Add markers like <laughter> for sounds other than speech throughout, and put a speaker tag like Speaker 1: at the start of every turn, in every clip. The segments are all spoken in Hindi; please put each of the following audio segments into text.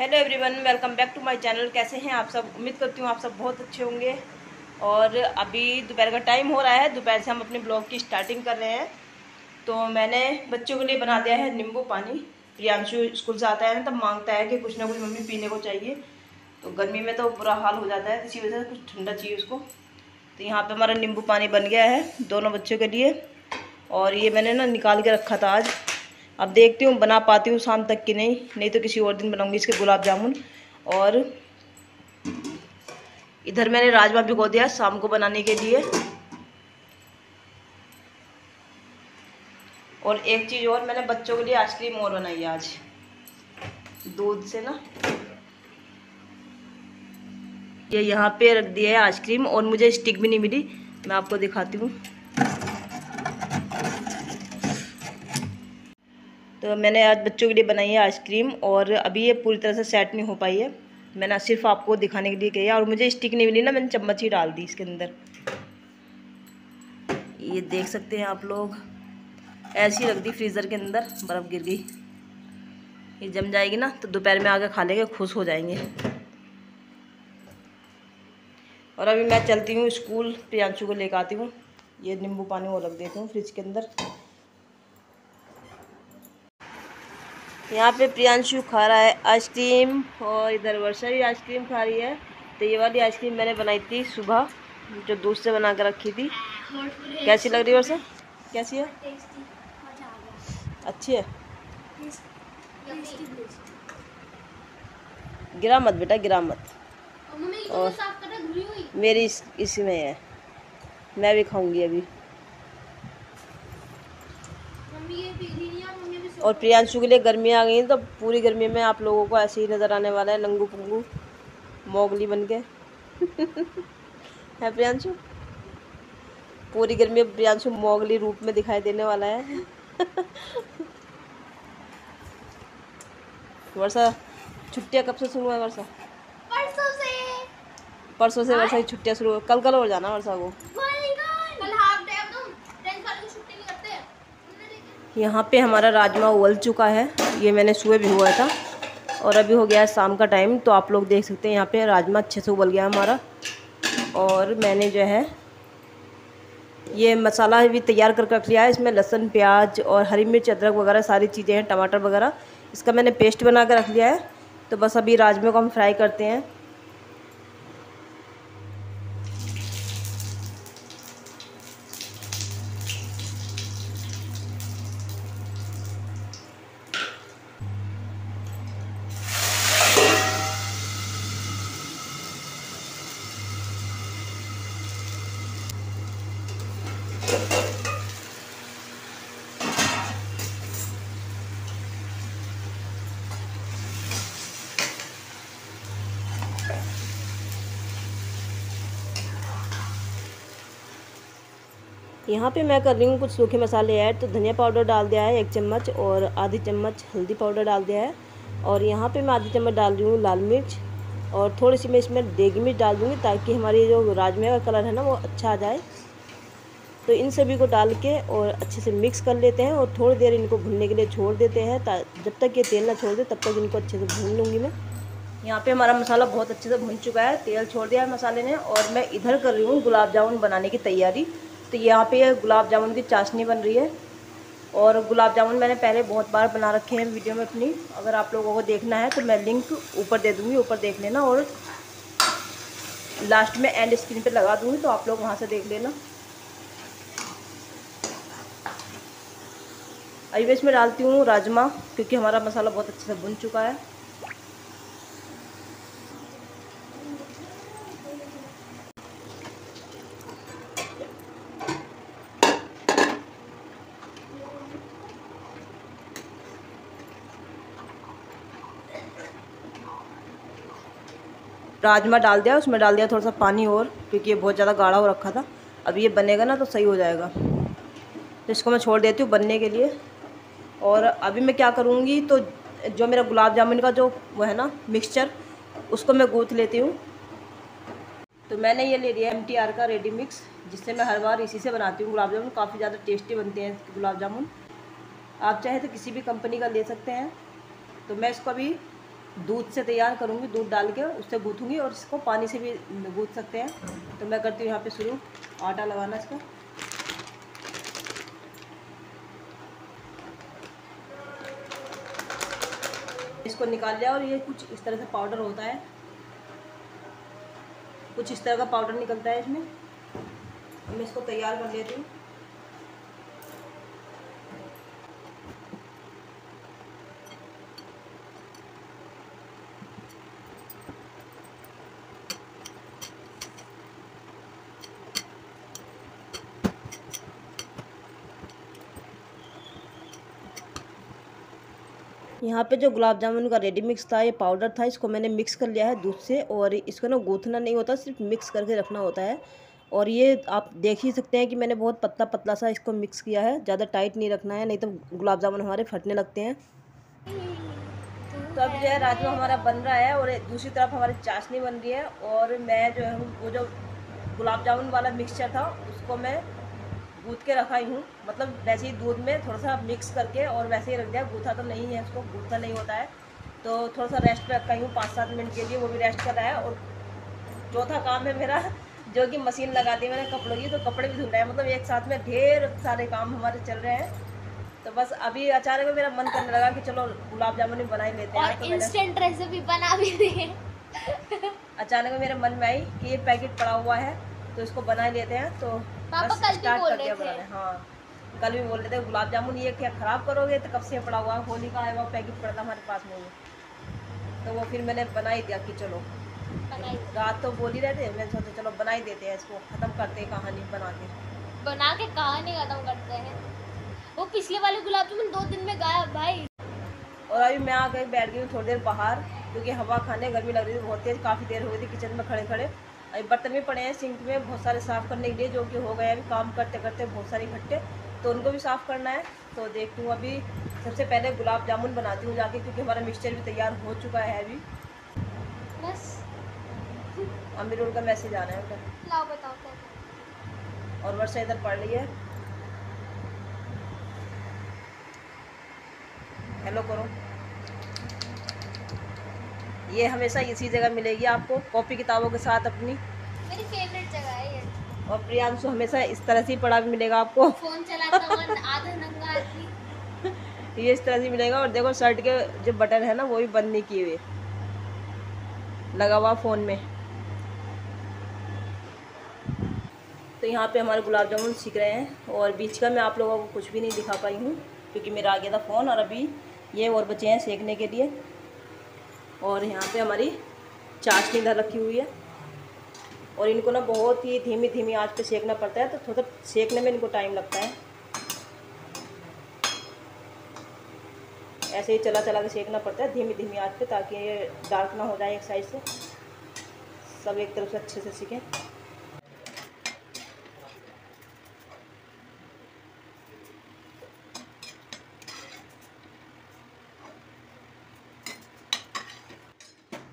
Speaker 1: Hello everyone welcome back to my channel कैसे हैं आप सब? उम्मीद करती हूँ आप सब बहुत अच्छे होंगे। और अभी दोपहर का टाइम हो रहा है, दोपहर से हम अपने ब्लॉग की स्टार्टिंग कर रहे हैं। तो मैंने बच्चों के लिए बना दिया है नींबू पानी। प्रियांशु स्कूल से आता है ना, तब माँगता है कि कुछ ना कुछ मम्मी पीने को चाहिए। तो गर्मी में तो बुरा हाल हो जाता है, इसी वजह से कुछ ठंडा चाहिए उसको। तो यहाँ पर हमारा नींबू पानी बन गया है दोनों बच्चों के लिए। और ये मैंने ना निकाल के रखा था आज। अब देखती हूँ, बना पाती हूँ शाम तक की नहीं। नहीं तो किसी और दिन बनाऊँगी इसके गुलाब जामुन। और इधर मैंने राजमा भिगो दिया शाम को बनाने के लिए। और एक चीज़ और, मैंने बच्चों के लिए आइसक्रीम और बनाई आज। दूध से ना। ये यहाँ पे रख दिया है आइसक्रीम और मुझे स्टिक भी नहीं मिली। मैं आपको दिखाती हूँ। तो मैंने आज बच्चों के लिए बनाई है आइसक्रीम और अभी ये पूरी तरह से सेट नहीं हो पाई है। मैंने सिर्फ़ आपको दिखाने के लिए किया और मुझे स्टिक नहीं मिली ना, मैंने चम्मच ही डाल दी इसके अंदर। ये देख सकते हैं आप लोग। ऐसी रख दी फ्रीज़र के अंदर, बर्फ़ गिर गई। ये जम जाएगी ना तो दोपहर में आके खा लेंगे, खुश हो जाएँगे। और अभी मैं चलती हूँ स्कूल, प्रियांशु को लेकर आती हूँ। ये नींबू पानी वो रख देती हूँ फ्रिज के अंदर। यहाँ पे प्रियांशु खा रहा है आइसक्रीम और इधर वर्षा भी आइसक्रीम खा रही है। तो ये वाली आइसक्रीम मैंने बनाई थी सुबह जो दूध से बना कर रखी थी। कैसी लग रही है वर्षा? कैसी है? अच्छी है। गिरा मत बेटा गिरा मत और मेरी इस, इसमें है। मैं भी खाऊँगी अभी। और प्रियांशु के लिए गर्मी आ गई तो पूरी गर्मी में आप लोगों को ऐसे ही नज़र आने वाला है लंगू पंगू मोगली बन के। <laughs> है प्रियांशु? पूरी गर्मी में प्रियांशु मोगली रूप में दिखाई देने वाला है। <laughs> वर्षा छुट्टियाँ कब से शुरू है वर्षा?
Speaker 2: परसों से।
Speaker 1: परसों से वर्षा की छुट्टियाँ शुरू हो कल कल और जाना वर्षा को
Speaker 2: कल हाफ़ डे अब तुम टेंथ वाले को छुट्टी नहीं करते
Speaker 1: यहाँ पे हमारा राजमा उबल चुका है। ये मैंने सुबह भी हुआ था और अभी हो गया है शाम का टाइम तो आप लोग देख सकते हैं यहाँ पे राजमा अच्छे से उबल गया हमारा। और मैंने जो है, ये मसाला भी तैयार करके रख लिया है। इसमें लहसुन, प्याज और हरी मिर्च, अदरक वगैरह सारी चीज़ें हैं, टमाटर वगैरह। इसका मैंने पेस्ट बना कर रख लिया है। तो बस अभी राजमे को हम फ्राई करते हैं। यहाँ पे मैं कर रही हूँ कुछ सूखे मसाले ऐड। तो धनिया पाउडर डाल दिया है एक चम्मच और आधी चम्मच हल्दी पाउडर डाल दिया है। और यहाँ पे मैं आधी चम्मच डाल रही हूँ लाल मिर्च और थोड़ी सी मैं इसमें देगी मिर्च डाल दूँगी ताकि हमारी जो राजमे का कलर है ना वो अच्छा आ जाए। तो इन सभी को डाल के और अच्छे से मिक्स कर लेते हैं और थोड़ी देर इनको भूनने के लिए छोड़ देते हैं। जब तक ये तेल ना छोड़ दे, तब तक इनको अच्छे से भून लूँगी मैं। यहाँ पे हमारा मसाला बहुत अच्छे से भुन चुका है। तेल छोड़ दिया है मसाले ने और मैं इधर कर रही हूँ गुलाब जामुन बनाने की तैयारी। तो यहाँ पे गुलाब जामुन की चाशनी बन रही है। और गुलाब जामुन मैंने पहले बहुत बार बना रखे हैं वीडियो में अपनी। अगर आप लोगों को देखना है तो मैं लिंक ऊपर दे दूँगी, ऊपर देख लेना और लास्ट में एंड स्क्रीन पे लगा दूँगी तो आप लोग वहाँ से देख लेना। अभी मैं इसमें डालती हूँ राजमा, क्योंकि हमारा मसाला बहुत अच्छे से भुन चुका है। राजमा डाल दिया, उसमें डाल दिया थोड़ा सा पानी और, क्योंकि ये बहुत ज़्यादा गाढ़ा हो रखा था। अब ये बनेगा ना तो सही हो जाएगा। तो इसको मैं छोड़ देती हूँ बनने के लिए। और अभी मैं क्या करूँगी तो जो मेरा गुलाब जामुन का जो वो है ना मिक्सचर उसको मैं गूँथ लेती हूँ। तो मैंने ये ले लिया एम टी आर का रेडी मिक्स जिससे मैं हर बार इसी से बनाती हूँ गुलाब जामुन। काफ़ी ज़्यादा टेस्टी बनते हैं गुलाब जामुन। आप चाहे तो किसी भी कंपनी का ले सकते हैं। तो मैं इसको अभी दूध से तैयार करूँगी, दूध डाल के उससे गूँथूँगी और इसको पानी से भी गूँथ सकते हैं। तो मैं करती हूँ यहाँ पे शुरू, आटा लगाना इसका। इसको निकाल लिया और ये कुछ इस तरह से पाउडर होता है। कुछ इस तरह का पाउडर निकलता है इसमें। मैं इसको तैयार कर लेती हूँ। यहाँ पे जो गुलाब जामुन का रेडी मिक्स था, ये पाउडर था, इसको मैंने मिक्स कर लिया है दूध से और इसको ना गूँथना नहीं होता, सिर्फ़ मिक्स करके रखना होता है। और ये आप देख ही सकते हैं कि मैंने बहुत पतला पतला सा इसको मिक्स किया है, ज़्यादा टाइट नहीं रखना है, नहीं तो गुलाब जामुन हमारे फटने लगते हैं। तो अब जो है रात में हमारा बन रहा है और दूसरी तरफ़ हमारी चाशनी बन रही है और मैं जो है, वो जो गुलाब जामुन वाला मिक्सचर था, उसको मैं गूँथ के रखा ही हूँ। मतलब वैसे ही दूध में थोड़ा सा मिक्स करके और वैसे ही रख दिया। गूथा तो नहीं है उसको गूथा नहीं होता है। तो थोड़ा सा रेस्ट पे रखा ही हूँ पाँच सात मिनट के लिए वो भी रेस्ट कर रहा है। और चौथा काम है मेरा जो कि मशीन लगा दी मैंने कपड़ों की तो कपड़े भी धुल रहे हैं। मतलब एक साथ में ढेर सारे काम हमारे चल रहे हैं। तो बस अभी अचानक में मेरा मन करने लगा कि चलो गुलाब जामुन भी बना ही लेते हैं।
Speaker 2: और
Speaker 1: तो
Speaker 2: इंस्टेंट रेसिपी बना भी रहे
Speaker 1: अचानक में मेरे मन में आई कि ये पैकेट पड़ा हुआ है तो इसको बना ही लेते हैं। तो
Speaker 2: पापा कल भी बोल रहे थे।
Speaker 1: हाँ कल भी बोल रहे थे गुलाब जामुन ये क्या खराब करोगे? तो कब से पड़ा हुआ है? होली का आया हुआ पैकेट पड़ा था हमारे पास में तो वो फिर मैंने बना ही दिया कि चलो। रात तो बोल ही रहे थे। मैंने सोचा चलो बना ही देते हैं इसको। ख़त्म करते हैं कहानी बना के।
Speaker 2: बना के कहानी खत्म करते हैं। वो पिछले वाले गुलाब जामुन दो दिन में गायब भाई।
Speaker 1: और अभी मैं आ गई बैठ गई हूँ थोड़ी देर बाहर क्योंकि हवा खाने गर्मी लग रही थी बहुत तेज़ काफ़ी देर हो गई थी किचन में खड़े खड़े बर्तन भी पड़े हैं सिंक में बहुत सारे साफ़ करने के लिए जो कि हो गए अभी काम करते करते बहुत सारे इकट्ठे तो उनको भी साफ़ करना है। तो देखती हूँ अभी सबसे पहले गुलाब जामुन बनाती हूँ जाके क्योंकि हमारा मिक्सचर भी तैयार हो चुका है अभी।
Speaker 2: बस।
Speaker 1: अम्मी रोल का मैसेज आ रहा है उधर
Speaker 2: लाओ बताओ क्या
Speaker 1: और वर्षा इधर पढ़ रही है। हेलो करो। ये हमेशा इसी जगह मिलेगी आपको कॉपी किताबों के साथ अपनी।
Speaker 2: मेरी फेवरेट जगह है ये।
Speaker 1: और प्रियांशु हमेशा इस तरह से पढ़ा भी मिलेगा आपको।
Speaker 2: फ़ोन चलाता आधा नंगा <laughs>
Speaker 1: ये इस तरह से मिलेगा और देखो शर्ट के जो बटन है ना वो भी बंद नहीं किए हुए। लगा हुआ फ़ोन में। तो यहाँ पे हमारे गुलाब जामुन सीख रहे हैं और बीच का मैं आप लोगों को कुछ भी नहीं दिखा पाई हूँ क्योंकि मेरा आ गया था फ़ोन और अभी ये और बचे हैं सेकने के लिए। और यहाँ पे हमारी चाशनी इधर रखी हुई है। और इनको ना बहुत ही धीमी धीमी आँच पे सेकना पड़ता है तो थोड़ा सेकने में इनको टाइम लगता है। ऐसे ही चला चला के सेकना पड़ता है, धीमी धीमी आँच पे ताकि ये डार्क ना हो जाए एक साइड से। सब एक तरफ़ से अच्छे से सीखें।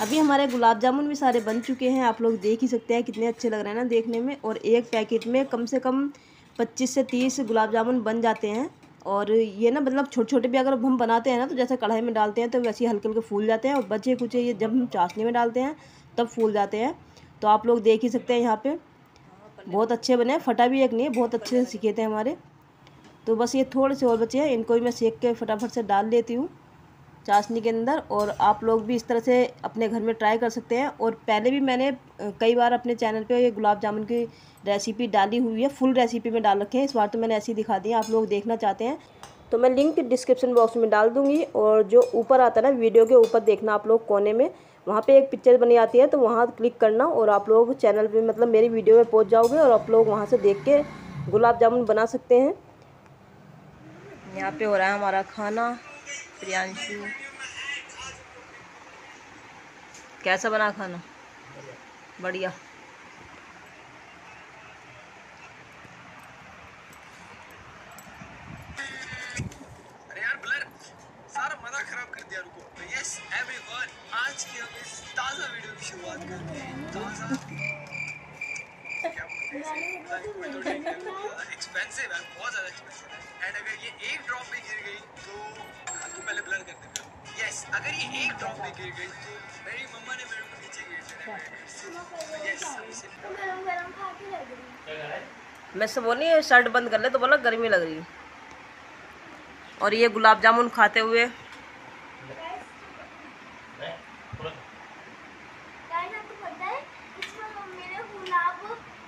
Speaker 1: अभी हमारे गुलाब जामुन भी सारे बन चुके हैं, आप लोग देख ही सकते हैं कितने अच्छे लग रहे हैं ना देखने में। और एक पैकेट में कम से कम पच्चीस से तीस गुलाब जामुन बन जाते हैं। और ये ना मतलब छोटे छोटे भी अगर हम बनाते हैं ना तो जैसे कढ़ाई में डालते हैं तो वैसे हल्के हल्के फूल जाते हैं। और बचे कुछ ये जब हम चाशनी में डालते हैं, तब फूल जाते हैं। तो आप लोग देख ही सकते हैं यहाँ पे। बहुत अच्छे बने फटा भी एक नहीं बहुत अच्छे से सीखे थे हमारे। तो बस ये थोड़े से और बचे हैं, इनको भी मैं सेक के फटाफट से डाल लेती हूँ। चाशनी के अंदर और आप लोग भी इस तरह से अपने घर में ट्राई कर सकते हैं। और पहले भी मैंने कई बार अपने चैनल पे ये गुलाब जामुन की रेसिपी डाली हुई है फुल रेसिपी में डाल रखे हैं। इस बार तो मैंने ऐसी दिखा दी है, आप लोग देखना चाहते हैं। तो मैं लिंक डिस्क्रिप्शन बॉक्स में डाल दूँगी और जो ऊपर आता है ना वीडियो के ऊपर देखना आप लोग कोने में। वहाँ पे एक पिक्चर बनी आती है तो वहाँ क्लिक करना और आप लोग चैनल पे मतलब मेरी वीडियो में पहुँच जाओगे और आप लोग वहाँ से देख के गुलाब जामुन बना सकते हैं। यहाँ पे हो रहा है हमारा खाना। प्रियांशु। कैसा बना खाना? बढ़िया।
Speaker 3: अरे यार ब्लर सारा मज़ा खराब कर दिया रुको। तो यस एवरीवन आज की हम इस ताज़ा वीडियो की शुरुआत करते हैं। ताज़ा। क्या बोलते हैं एक्सपेंसिव है। बहुत ज़्यादा एक्सपेंसिव है। एंड अगर ये एक ड्रॉप में गिर गई तो तो पहले ब्लर कर देगा यस अगर ये एक ड्रॉप भी गिर गई तो मेरी मम्मा ने मेरे को नीचे गिर देना यस
Speaker 4: तो गरम गरम खा के लग रही
Speaker 1: मैं से बोली शर्ट बंद कर ले तो बोला गर्मी लग रही और ये गुलाब जामुन खाते हुए
Speaker 4: है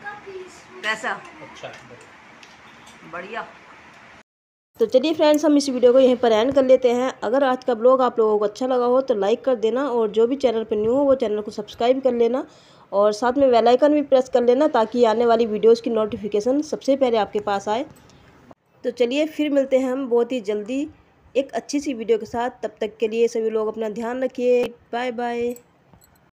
Speaker 4: का
Speaker 1: कैसा? बढ़िया। तो चलिए फ्रेंड्स हम इस वीडियो को यहीं पर एंड कर लेते हैं। अगर आज का ब्लॉग आप लोगों को अच्छा लगा हो तो लाइक कर देना और जो भी चैनल पर न्यू हो, वो चैनल को सब्सक्राइब कर लेना और साथ में बेल आइकन भी प्रेस कर लेना ताकि आने वाली वीडियोस की नोटिफिकेशन सबसे पहले आपके पास आए। तो चलिए फिर मिलते हैं हम बहुत ही जल्दी एक अच्छी सी वीडियो के साथ। तब तक के लिए सभी लोग अपना ध्यान रखिए। Bye bye